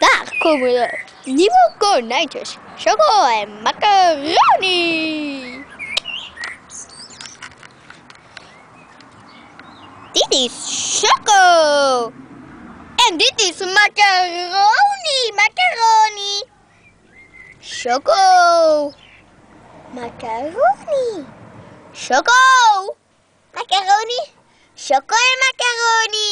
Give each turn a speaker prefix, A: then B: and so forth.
A: that covered up. Nemo Go Sugar and Macaroni! Dit is choco. En dit is macaroni. Macaroni. Choco. Macaroni. Choco. Macaroni. Choco en macaroni.